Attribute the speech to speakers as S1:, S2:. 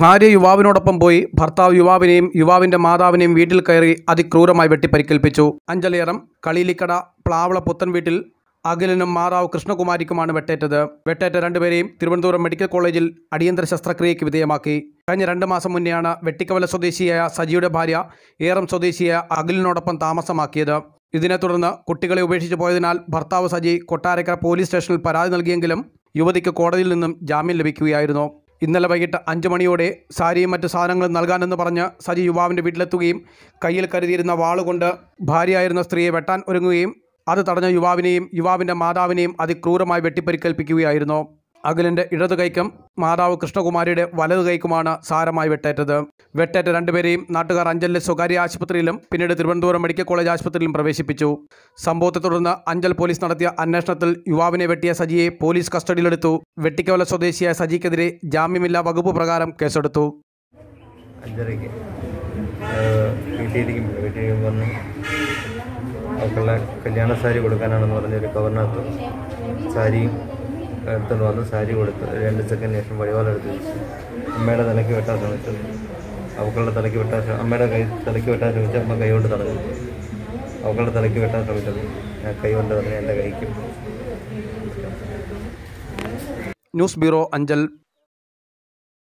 S1: ഭാര്യ യുവാവിനോടൊപ്പം പോയി ഭർത്താവ് യുവാവിനെയും യുവാവിന്റെ മാതാവിനെയും വീട്ടിൽ കയറി അതിക്രൂരമായി വെട്ടിപ്പരിക്കേൽപ്പിച്ചു. അഞ്ചലേറം കളിയിലിക്കട പ്ലാവള പുത്തൻ വീട്ടിൽ അഖിലിനും മാതാവ് കൃഷ്ണകുമാരിക്കുമാണ് വെട്ടേറ്റത്. വെട്ടേറ്റ രണ്ടുപേരെയും തിരുവനന്തപുരം മെഡിക്കൽ കോളേജിൽ അടിയന്തര ശസ്ത്രക്രിയയ്ക്ക് വിധേയമാക്കി. കഴിഞ്ഞ രണ്ട് മാസം മുന്നെയാണ് വെട്ടിക്കവല സ്വദേശിയായ സജിയുടെ ഭാര്യ ഏറം സ്വദേശിയായ അഖിലിനോടൊപ്പം താമസമാക്കിയത്. ഇതിനെ തുടർന്ന് കുട്ടികളെ ഉപേക്ഷിച്ചു പോയതിനാൽ ഭർത്താവ് സജി കൊട്ടാരക്കര പോലീസ് സ്റ്റേഷനിൽ പരാതി നൽകിയെങ്കിലും യുവതിക്ക് കോടതിയിൽ നിന്നും ജാമ്യം ലഭിക്കുകയായിരുന്നു. ഇന്നലെ വൈകിട്ട് അഞ്ച് മണിയോടെ സാരിയും മറ്റു സാധനങ്ങളും നൽകാനെന്ന് പറഞ്ഞ് സജി യുവാവിന്റെ വീട്ടിലെത്തുകയും കയ്യിൽ കരുതിയിരുന്ന വാളുകൊണ്ട് ഭാര്യയായിരുന്ന സ്ത്രീയെ വെട്ടാൻ ഒരുങ്ങുകയും അത് തടഞ്ഞ യുവാവിനെയും യുവാവിന്റെ മാതാവിനെയും അതിക്രൂരമായി വെട്ടിപ്പരിക്കേൽപ്പിക്കുകയായിരുന്നു. അഖിലിന്റെ ഇടതു കൈക്കും മാതാവ് കൃഷ്ണകുമാരിയുടെ വലതു കൈക്കുമാണ് സാരമായി വെട്ടേറ്റത്. വെട്ടേറ്റ രണ്ടുപേരെയും നാട്ടുകാർ അഞ്ചലിലെ സ്വകാര്യ ആശുപത്രിയിലും പിന്നീട് തിരുവനന്തപുരം മെഡിക്കൽ കോളേജ് ആശുപത്രിയിലും പ്രവേശിപ്പിച്ചു. സംഭവത്തെ തുടർന്ന് അഞ്ചൽ പോലീസ് നടത്തിയ അന്വേഷണത്തിൽ യുവാവിനെ വെട്ടിയ സജിയെ പോലീസ് കസ്റ്റഡിയിലെടുത്തു. വെട്ടിക്കവല സ്വദേശിയായ സജിക്കെതിരെ ജാമ്യമില്ലാ വകുപ്പ് പ്രകാരം കേസെടുത്തു.
S2: അഞ്ചരയ്ക്ക് കല്യാണ സാരി കൊടുക്കാനാണെന്ന് പറഞ്ഞൊരു കവറിനകത്ത് സാരിയും എടുത്തുകൊണ്ട് വന്ന് സാരി കൊടുത്ത് രണ്ട് സെക്കൻഡ് ശേഷം വഴിപാട് എടുത്ത് വെച്ചു. അമ്മയുടെ തലയ്ക്ക് വെട്ടാൻ ശ്രമിച്ചത് അവക്കളുടെ തലയ്ക്ക് വെട്ടാൻ അമ്മയുടെ കൈ തലയ്ക്ക് വെട്ടാൻ ശ്രമിച്ചു അമ്മ കൈ കൊണ്ട് തടഞ്ഞു. അവക്കളുടെ തലയ്ക്ക് വെട്ടാൻ ശ്രമിച്ചത്. ഞാൻ കൈ കൊണ്ട് തടഞ്ഞു എന്റെ കൈക്കും.
S1: News bureau Anchal